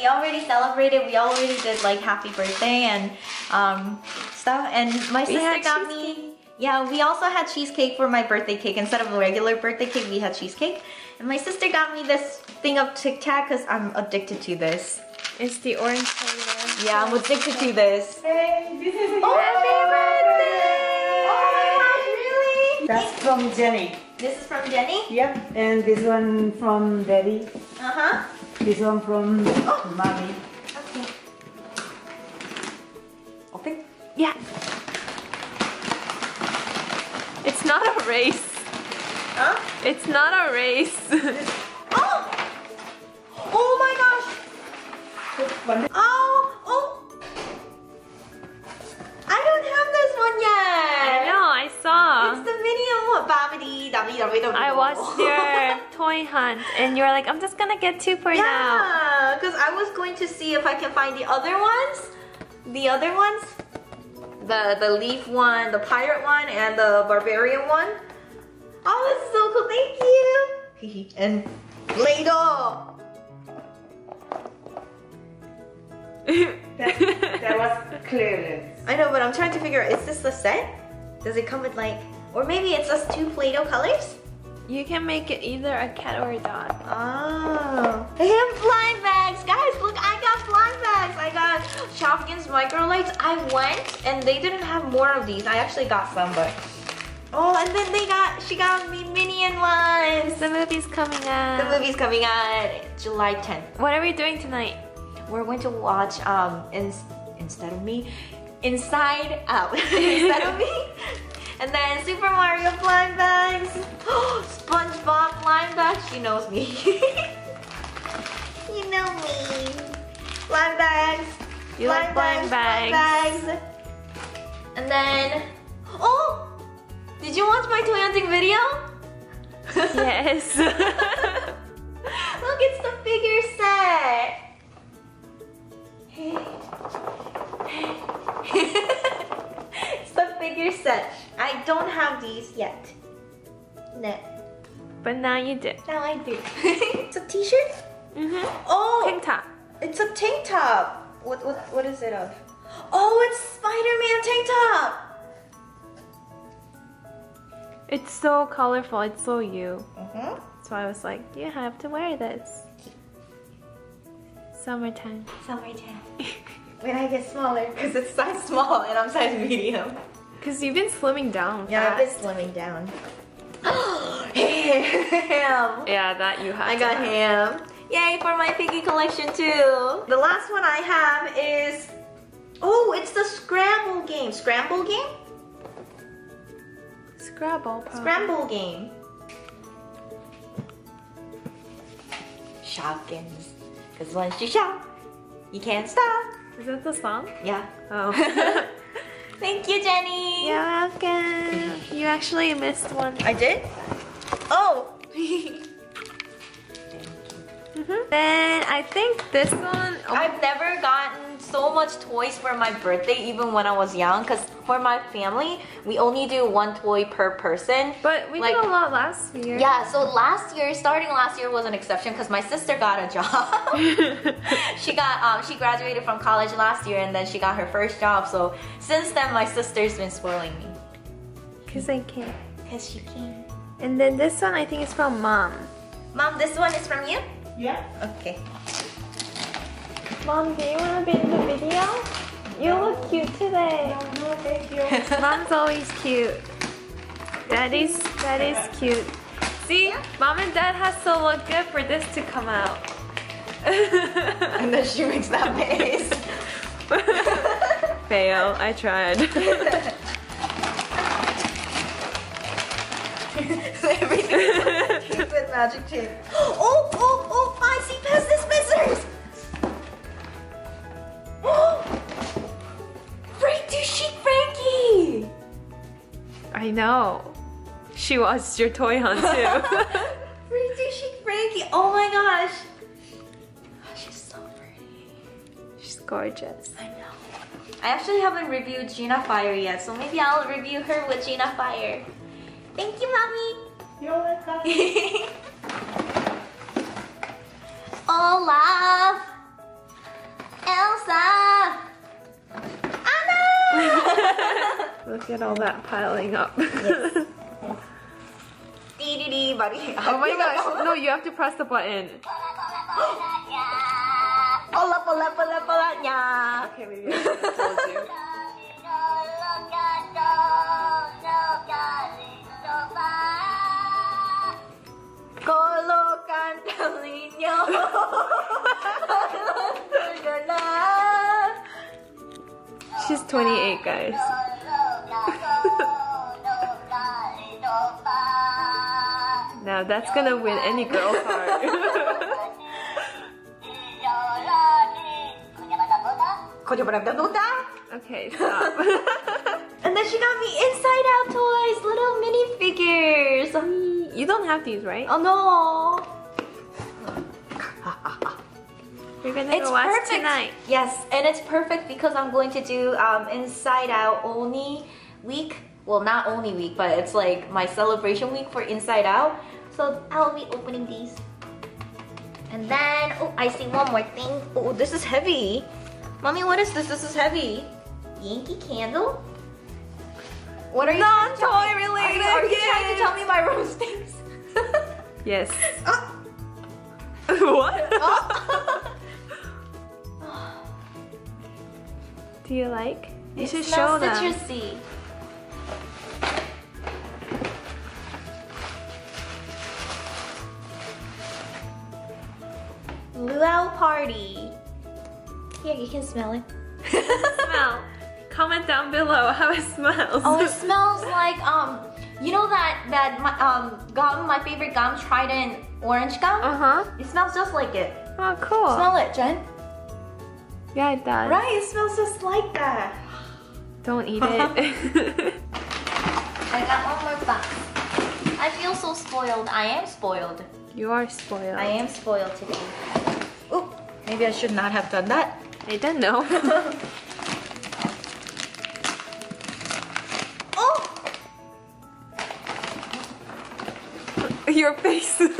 we already celebrated. We already did like happy birthday and um, stuff. And my We sister had got me. Yeah, we also had cheesecake for my birthday cake. Instead of a regular birthday cake, we had cheesecake. And my sister got me this thing of Tic Tac because I'm addicted to this. It's the orange flavor. Yeah, I'm addicted to this. Hey, this is Oh, happy birthday! Oh my gosh, really? That's from Jenny. This is from Jenny. Yep. And this one from Daddy. Uh huh. This one from oh. Mommy. Okay. Open. Yeah. It's not a race. Huh? It's not a race. Oh! Oh my gosh! Oh! Oh! I don't have this one yet! I know, I saw. It's the video of Babidi. I watched your toy hunt and you were like, I'm just gonna get two for now. Yeah, because I was going to see if I can find the other ones. The other ones. The the leaf one, the pirate one, and the barbarian one. Oh, this is so cool. Thank you. and Play-Doh. That, that was clearance. I know, but I'm trying to figure out, is this the set? Does it come with like, or maybe it's just two Play-Doh colors? You can make it either a cat or a dog. Oh. Have blind bags. Guys, look, I got blind bags. I got Shopkins micro lights. I went and they didn't have more of these. I actually got some, but. Oh, and then they got, she got me Minion ones. The movie's coming out. The movie's coming out July 10th. What are we doing tonight? We're going to watch, um, in, instead of me, Inside Out. instead of me. And then Super Mario blind bags. SpongeBob blind bags. She knows me. you know me. Blind bags. You like blind blind bags. And then, oh! Did you watch my toy hunting video? Yes. Look, it's the figure set. it's the figure set. I don't have these yet. No. but now you did. Now I do. it's a t-shirt? Mm-hmm. Oh! Tank top. It's a tank top. What, what, what is it of? Oh, it's Spider-Man tank top. It's so colorful. It's so you. Mm-hmm. So I was like, you have to wear this. Summertime. Summertime. when I get smaller, because it's size small and I'm size medium. Cause you've been slimming down. Yeah, I've been slimming down. ham. Yeah, that you have. I got have. ham. Yay for my piggy collection too. The last one I have is, oh, it's the Scramble game. Scramble game? Scrabble. probably. Scramble game. Shopkins. Because once you shop, you can't stop. Is that the song? Yeah. Oh. Thank you, Jenny. You're welcome. You actually missed one. I did? Oh. Mm-hmm. Then I think this one. oh, I've never gotten so much toys for my birthday, even when I was young. Because for my family, we only do one toy per person. but we like- did a lot last year. Yeah, so last year, starting last year was an exception because my sister got a job. she got, um, she graduated from college last year and then she got her first job. So since then, my sister's been spoiling me. Cause I can. Because she can. And then this one I think is from mom. Mom, this one is from you? Yeah. Okay. Mom, do you want to be in the video? You look cute today. No, thank you. Mom's always cute. Daddy's daddy's cute. See, mom and dad has to look good for this to come out. And then she makes that face. Fail. I tried. so Everything is taped with magic tape. Oh, oh, oh, I see past the Spencer's. I know. She was your toy hunt too. Pretty chic Frankie. Oh my gosh. Oh, she's so pretty. She's gorgeous. I know. I actually haven't reviewed Jinafire yet, so maybe I'll review her with Jinafire. Thank you, mommy. You're welcome. Olaf. Elsa. Anna. Look at all that piling up. Dee dee dee, buddy. oh my gosh. No, you have to press the button. Hola, hola, hola, hola, nya. Okay, maybe I told you. Colocan el niño. She's 28, guys. Now that's gonna win any girl heart. okay, stop. And then she got me Inside Out toys, little minifigures. you don't have these, right? Oh no. You're gonna It's go watch perfect. tonight. Yes, and it's perfect because I'm going to do um, Inside Out only week. Well, not only week, but it's like my celebration week for Inside Out. So I'll be opening these. And then, oh, I see one more thing. Oh, this is heavy. Mommy, what is this? This is heavy. Yankee Candle? What are you trying to tell Non-toy me? related Are you, are you trying to tell me my room stinks? Yes. Ah. what? Ah. Do you like? You It should show them. citrusy. Luau party. Here, you can smell it. Smell. Comment down below how it smells. oh, it smells like um, you know that that my, um gum, my favorite gum, Trident orange gum. Uh huh. It smells just like it. Oh, cool. Smell it, Jen. yeah, it does. Right, it smells just like that. Don't eat it. I got one more box. I feel so spoiled. I am spoiled. you are spoiled. I am spoiled today. Maybe I should not have done that. I don't know. Oh, Your face.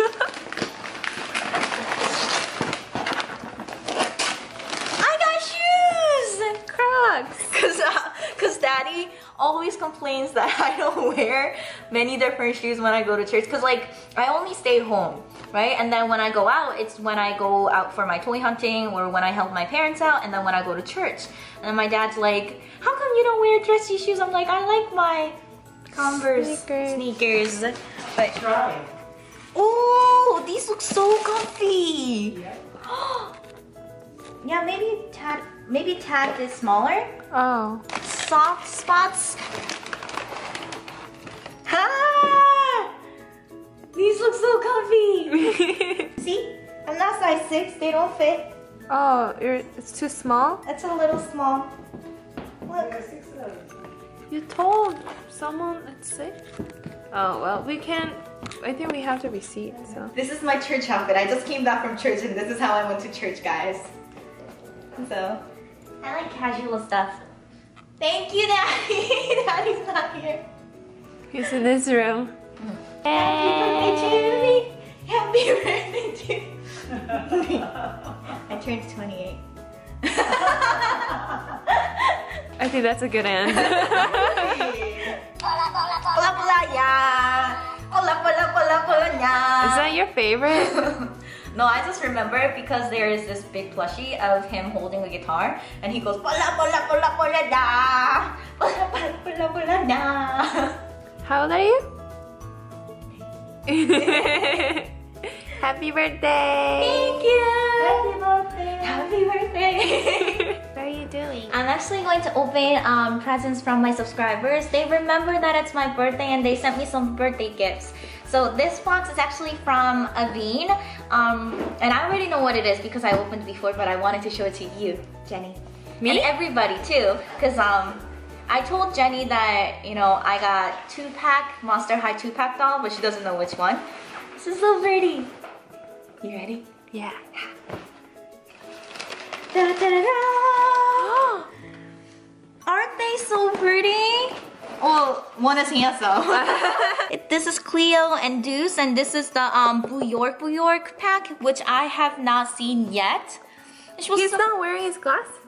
I got shoes! Crocs. Cause, uh, Cause daddy always complains that I don't wear many different shoes when I go to church. Cause like, I only stay home, right? And then when I go out, it's when I go out for my toy hunting or when I help my parents out and then when I go to church. And then my dad's like, how come you don't wear dressy shoes? I'm like, I like my Converse Sneakers. sneakers. But Try. Oh, these look so comfy. Yeah. yeah, maybe tad, maybe tad is smaller. Oh. Soft spots. These look so comfy. See, I'm not size six. They don't fit. oh, you're, it's too small? It's a little small. Look. You told someone it's safe? Oh, well, we can't... I think we have the receipt, so. This is my church outfit. I just came back from church and this is how I went to church, guys. So, I like casual stuff. Thank you, Daddy. Daddy's not here. He's in this room. Happy birthday to me. Happy birthday to me. I turned 28. I think that's a good end. Is that your favorite? no, I just remember it because there is this big plushie of him holding a guitar, and he goes hola, hola, hola, hola, da, hola, hola, hola, hola, da. How old are you? Happy birthday! Thank you. Happy birthday. Happy birthday. What are you doing? I'm actually going to open um, presents from my subscribers. They remember that it's my birthday and they sent me some birthday gifts. So this box is actually from Aveen. Um, and I already know what it is because I opened before, but I wanted to show it to you, Jenny. Me? And everybody too. Because um, I told Jenny that, you know, I got two-pack, Monster High two-pack doll, but she doesn't know which one. This is so pretty. You ready? Yeah. Da, da, da, da. Aren't they so pretty? Well, one is handsome. this is Cleo and Deuce, and this is the um Boo York pack, which I have not seen yet. He's so- not wearing his glasses?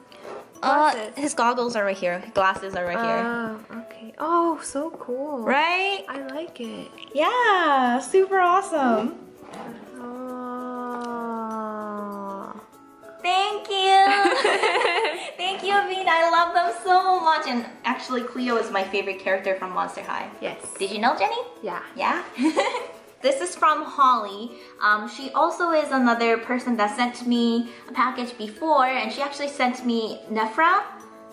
Uh, his goggles are right here. Glasses are right here. Oh, okay. Oh, so cool. Right? I like it. Yeah, super awesome. Oh. Thank you. Thank you, Avina. I love them so much. And actually, Cleo is my favorite character from Monster High. yes. Did you know, Jenny? Yeah. Yeah. this is from Holly. Um, she also is another person that sent me a package before, and she actually sent me Nefera,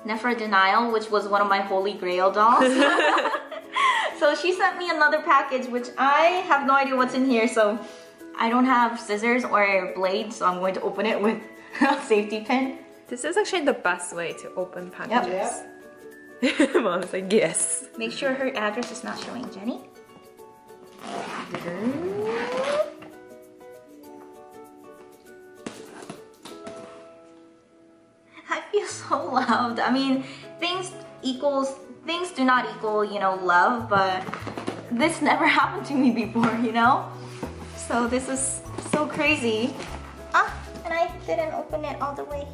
Nephra Denial, which was one of my Holy Grail dolls. so she sent me another package, which I have no idea what's in here. So I don't have scissors or blades, so I'm going to open it with a safety pin. This is actually the best way to open packages. Yeah. Mom's like, yes. Make sure her address is not showing, Jenny. I feel so loved. I mean, things equals things do not equal, you know, love, but this never happened to me before, you know? So this is so crazy. Ah, and I didn't open it all the way.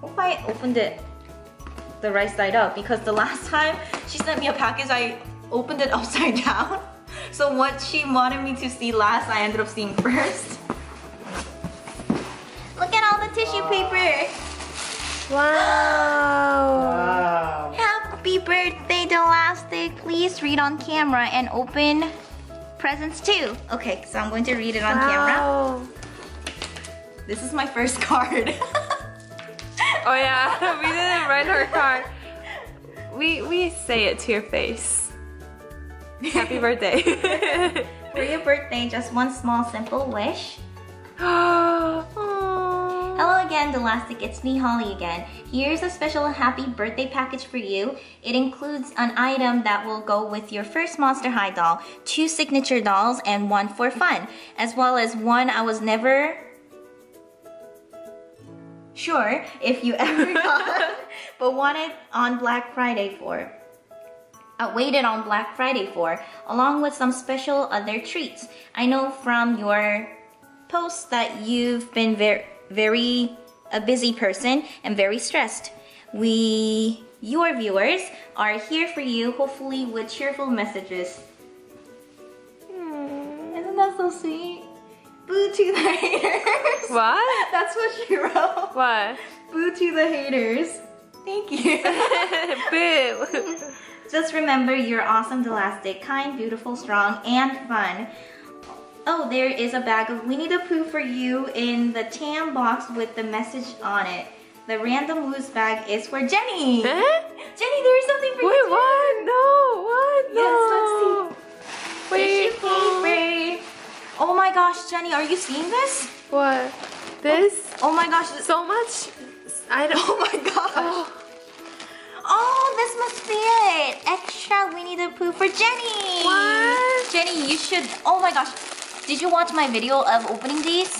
Hope I opened it the right side up because the last time she sent me a package, I opened it upside down. So what she wanted me to see last, I ended up seeing first. Look at all the tissue paper. Wow. Wow. Happy birthday, Dollastic. Please read on camera and open presents too. Okay, so I'm going to read it on camera. Wow. This is my first card. Oh yeah, we didn't write our card. We we say it to your face. Happy birthday. For your birthday, just one small simple wish. Hello again, Dollastic. It's me, Holly again. Here's a special happy birthday package for you. It includes an item that will go with your first Monster High doll, two signature dolls, and one for fun, as well as one I was never sure if you ever got, but wanted on Black Friday for. I waited on Black Friday for, along with some special other treats. I know from your posts that you've been very, very a busy person and very stressed. We, your viewers, are here for you, hopefully with cheerful messages. Hmm. Isn't that so sweet? Boo to the haters. What? That's what she wrote. What? Boo to the haters. Thank you. Boo. Just remember you're awesome, Dollastic, kind, beautiful, strong, and fun. Oh, there is a bag of Winnie the Pooh for you in the tan box with the message on it. The random loose bag is for Jenny. Huh? Jenny, there is something for Wait, you. Wait, what? No, what? Yes, let's see. Wait. Paper. Oh my gosh, Jenny, are you seeing this? What? This? Oh my gosh. So much. I don't. Oh my gosh. Oh. Oh, this must be it. Extra Winnie the Pooh for Jenny. What? Jenny, you should. Oh my gosh. Did you watch my video of opening these?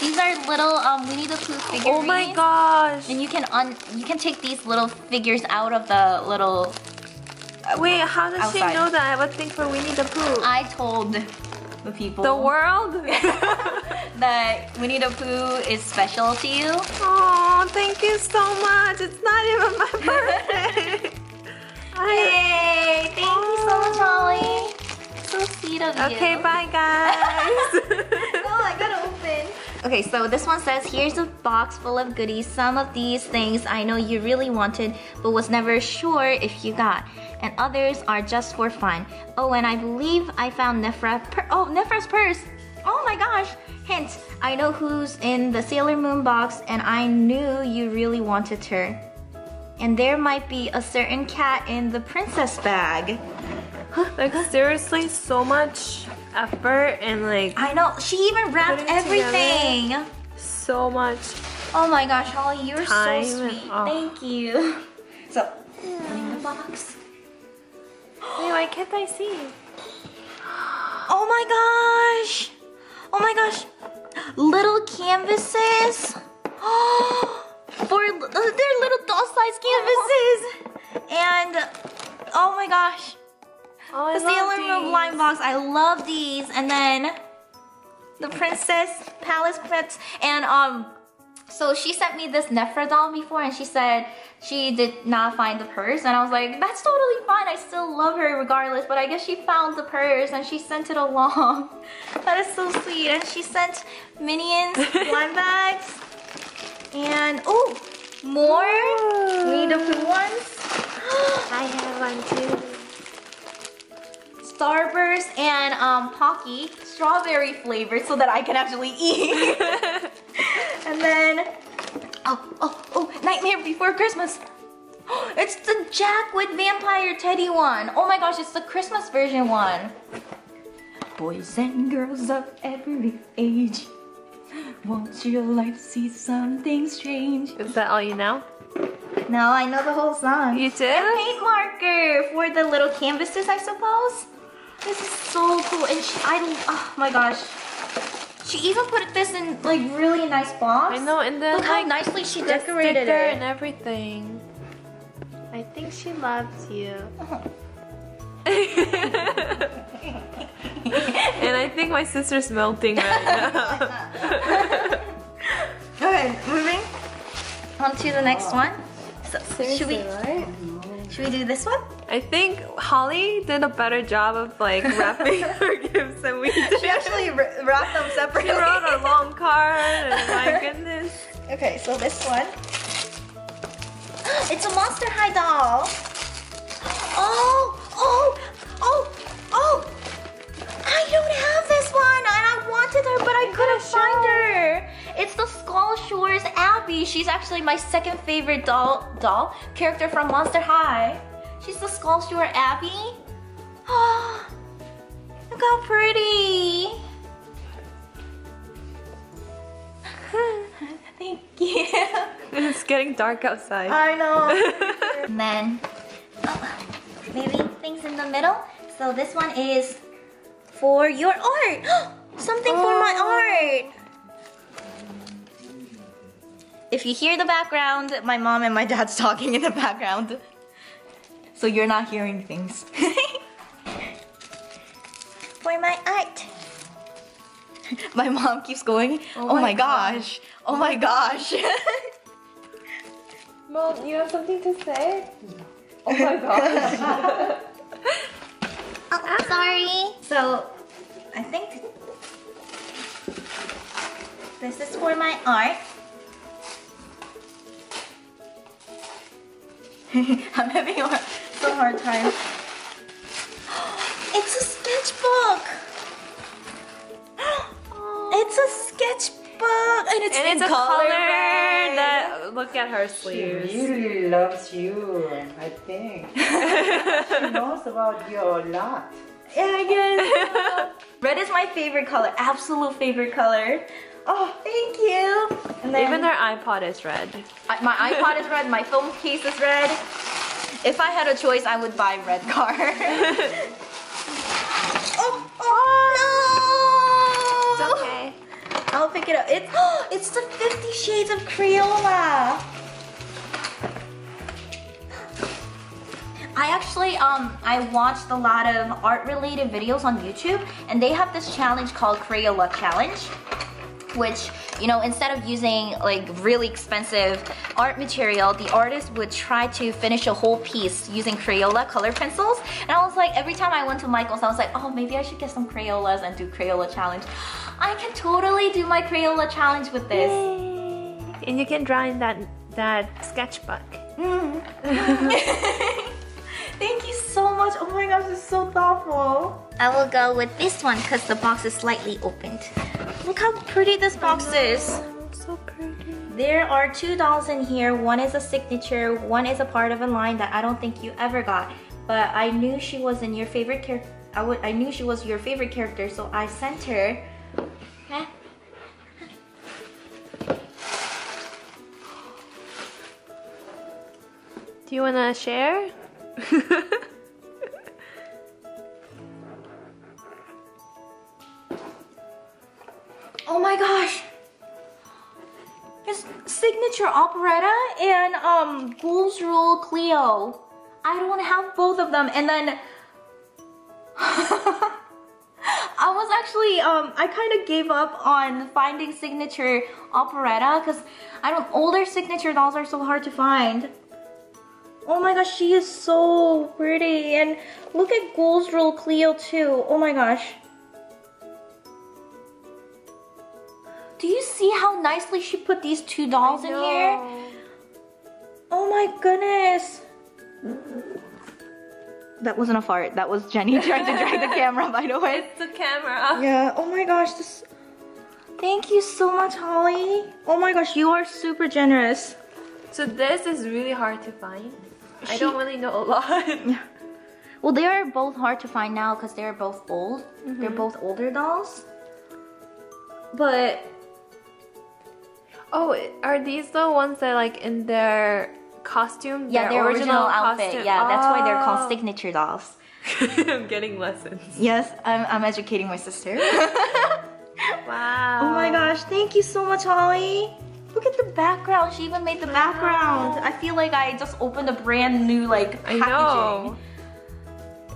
These are little um, Winnie the Pooh figurines. Oh my gosh. And you can un you can take these little figures out of the little. Wait, how does Outside. she know that? I would think for Winnie the Pooh. I told the people the world? that Winnie the Pooh is special to you. oh, thank you so much. It's not even my birthday. Yay! Thank you so much, Holly. So sweet of you. okay, bye guys. No, I gotta open. Okay, so this one says, here's a box full of goodies. Some of these things I know you really wanted, but was never sure if you got. And others are just for fun. Oh, and I believe I found per- Oh, Nefera's purse. Oh my gosh. Hint, I know who's in the Sailor Moon box, and I knew you really wanted her. And there might be a certain cat in the princess bag. like seriously, so much effort and like I know, she even wrapped together. everything. so much. Oh my gosh, Holly, you're so sweet. Oh. Thank you. So, opening the box. Wait, why can't I see? Oh my gosh. Oh my gosh. Little canvases. Oh For they're little doll-sized canvases. And oh my gosh. Oh, I The Sailor Moon blind box. I love these. And then the princess palace pets and um So she sent me this Nefera doll before and she said she did not find the purse and I was like, that's totally fine. I still love her regardless, but I guess she found the purse and she sent it along. that is so sweet. And she sent Minions blind bags and oh, more Winnie the Pooh ones. I have one too. Starburst and um, Pocky strawberry flavored so that I can actually eat. and then, oh, oh, oh, Nightmare Before Christmas. It's the Jack with Vampire Teddy one. Oh my gosh, it's the Christmas version one. Boys and girls of every age. Won't you like to see something strange? Is that all you know? No, I know the whole song. You do? A paint marker for the little canvases, I suppose. This is so cool, and she, I, oh my gosh. She even put this in like really nice box. I know, and then Look how nicely she decorated it. and everything. I think she loves you. Uh-huh. And I think my sister's melting right now. Okay, moving on to the next one. So, should we right? should we do this one? I think Holly did a better job of like wrapping her gifts than we did. She actually wrapped them She separately. wrote a long card and my goodness. Okay, so this one. It's a Monster High doll. Oh, I couldn't find her. It's the Skull Shores Abby. She's actually my second favorite doll doll character from Monster High. She's the Skull Shore Abby. Oh, look how pretty. Thank you. It's getting dark outside. I know. and then oh, maybe things in the middle. So this one is for your art. Something for my oh. art. If you hear the background, my mom and my dad's talking in the background. So you're not hearing things. for my art. My mom keeps going, oh, oh my, my gosh, oh my gosh. Mom, you have something to say? Oh my gosh. Oh, I'm sorry. So, I think this is for my art. I'm having a hard, so hard time. It's a sketchbook. It's a sketchbook, and it's and it's a color. color red. that look at her sleeves. She sleeves. really loves you, I think. she knows about you a lot. Yeah, I guess. Red is my favorite color, absolute favorite color. Oh, thank you. And then Even her iPod is red. I- my iPod is red, my phone case is red. If I had a choice, I would buy red car. oh, oh no! It's okay. I'll pick it up. It's it's the Fifty Shades of Crayola. I actually um I watched a lot of art related videos on YouTube and they have this challenge called Crayola Challenge which you know instead of using like really expensive art material the artist would try to finish a whole piece using Crayola color pencils and I was like every time I went to Michael's I was like oh maybe I should get some Crayolas and do Crayola challenge I can totally do my Crayola challenge with this And you can draw in that that sketchbook. Mm. Thank you so much. Oh my gosh, it's so thoughtful. I will go with this one because the box is slightly opened. Look how pretty this box is. So pretty. There are two dolls in here. One is a signature, one is a part of a line that I don't think you ever got. But I knew she was in your favorite character. I would I knew she was your favorite character, so I sent her. Huh? Do you wanna share? Oh my gosh! His signature operetta and um Ghouls Rule Cleo. I don't want have both of them and then I was actually um I kind of gave up on finding signature operetta because I don't older signature dolls are so hard to find. Oh my gosh, she is so pretty. And look at Ghouls Rule Cleo too. Oh my gosh. Do you see how nicely she put these two dolls in here? Oh my goodness. That wasn't a fart. That was Jenny trying to drag the camera, by the way. It's the camera. Yeah. Oh my gosh. This. Thank you so much, Holly. Oh my gosh, you are super generous. So this is really hard to find. I don't really know a lot. Well, they are both hard to find now because they're both old. They're mm-hmm. both older dolls. But oh, are these the ones that like in their costume? yeah, their original, outfit. costume? Yeah, that's why they're Oh. called signature dolls. I'm getting lessons. Yes, I'm, I'm educating my sister. Wow. oh my gosh, thank you so much, Holly. Look at the background. She even made the background. I feel like I just opened a brand new like packaging. I know.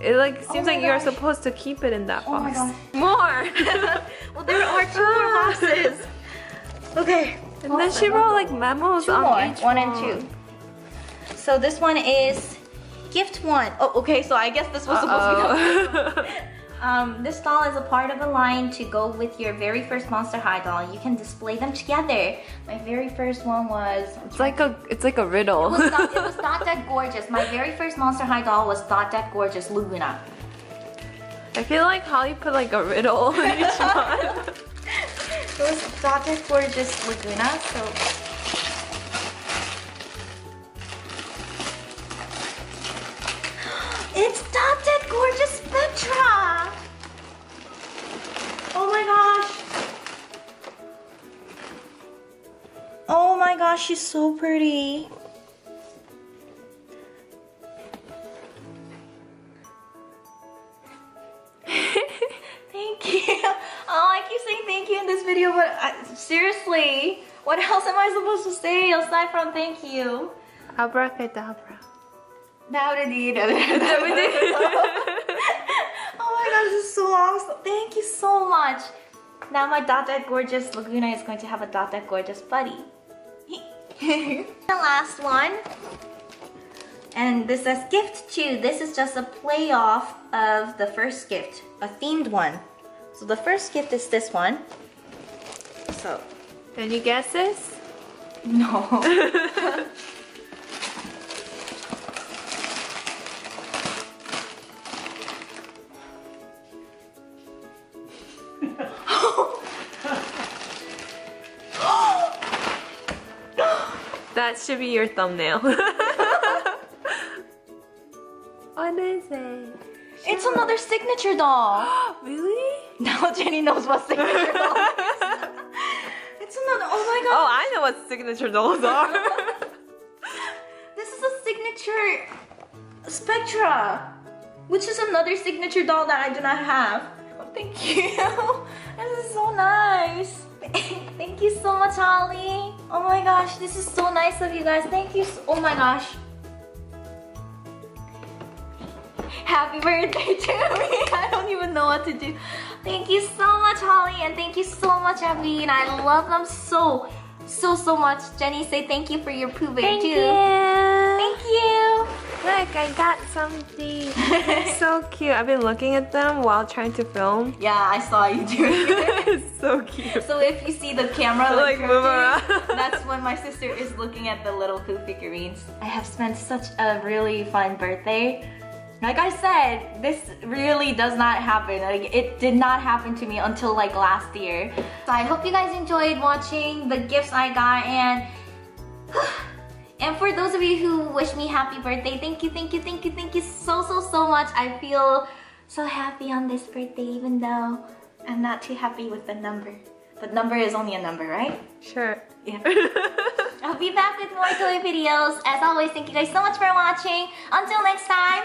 It like seems oh my like you're supposed to keep it in that Oh box. More. well, there are two more boxes. Okay. and then she wrote like memos Two on more, each one and two. So this one is gift one. Oh, okay. So I guess this was supposed to be. Um, this doll is a part of a line to go with your very first Monster High doll. You can display them together. My very first one was. it's like a it's like a riddle. It was, not, it was not that gorgeous. My very first Monster High doll was not that gorgeous, Luna. I feel like Holly put like a riddle in each one. It was not that gorgeous Lagoona, so. It's not that gorgeous Spectra! Oh my gosh. Oh my gosh, she's so pretty. Thank you. Oh, I keep saying thank you in this video, but I, seriously, what else am I supposed to say aside from thank you? Abracadabra. The Oh my god, this is so awesome. Thank you so much. Now my dot that gorgeous Lagoona is going to have a dot that gorgeous buddy. the last one. And this says gift two. This is just a play off of the first gift, a themed one. So the first gift is this one. So, Any guesses? no. That should be your thumbnail. what is it? it's another signature doll. really? Now Jenny knows what signature doll is. It's another, oh my god. Oh, I know what signature dolls are. This is a signature Spectra, which is another signature doll that I do not have. Oh, thank you. This is so nice. Thank you so much, Holly. Oh my gosh, this is so nice of you guys. Thank you. So, oh my gosh. Happy birthday to me. I don't even know what to do. Thank you so much, Holly, and thank you so much, Abby. I love them so, so, so much. Jenny, say thank you for your Pooh Bear Thank too. you. Thank you. Look, I got something. So cute. I've been looking at them while trying to film. Yeah, I saw you doing it. it's so cute. so if you see the camera like, Like, move around. that's when my sister is looking at the little Pooh figurines. I have spent such a really fun birthday. Like I said, this really does not happen. Like it did not happen to me until like last year. So I hope you guys enjoyed watching the gifts I got and and for those of you who wish me happy birthday, thank you, thank you, thank you, thank you so so so much. I feel so happy on this birthday even though I'm not too happy with the number. The number is only a number, right? Sure. Yeah. I'll be back with more toy videos. As always, thank you guys so much for watching. Until next time,